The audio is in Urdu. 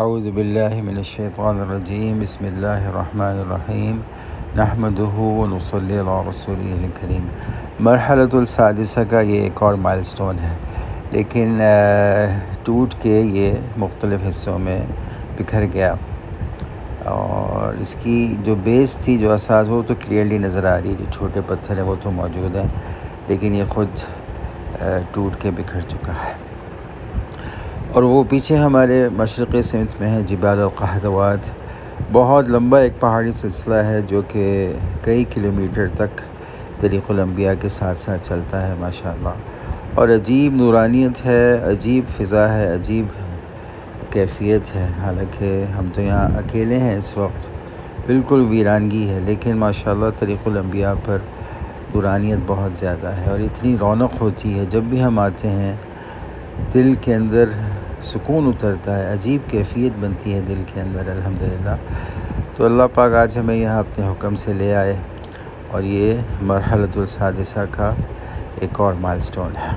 اعوذ باللہ من الشیطان الرجیم، بسم اللہ الرحمن الرحیم نحمده ونصلی علی رسول الکریم۔ مرحلۃ السادسہ کا یہ ایک اور مائل سٹون ہے، لیکن ٹوٹ کے یہ مختلف حصوں میں بکھر گیا۔ اور اس کی جو بیس تھی، جو اساس، وہ تو کلیئرلی نظر آ رہی ہے۔ جو چھوٹے پتھر ہیں، وہ تو موجود ہیں، لیکن یہ خود ٹوٹ کے بکھر چکا ہے۔ اور وہ پیچھے ہمارے مشرقی سمت میں ہے، جبال القحطوات بہت لمبا ایک پہاڑی سلسلہ ہے جو کہ کئی کلومیٹر تک طریق الانبیاء کے ساتھ ساتھ چلتا ہے، ماشاءاللہ۔ اور عجیب نورانیت ہے، عجیب فضا ہے، عجیب کیفیت ہے۔ حالانکہ ہم تو یہاں اکیلے ہیں اس وقت۔ بالکل ویرانگی ہے، لیکن ماشاءاللہ طریق الانبیاء پر نورانیت بہت زیادہ ہے۔ اور اتنی رونق ہوتی ہے، جب بھی ہم آتے ہیں، دل کے اندر سکون اترتا ہے، عجیب کیفیت بنتی ہے دل کے اندر، الحمدللہ۔ تو اللہ پاک آج ہمیں یہاں اپنے حکم سے لے آئے اور یہ مرحلۃ السادسہ کا ایک اور مائل سٹون ہے۔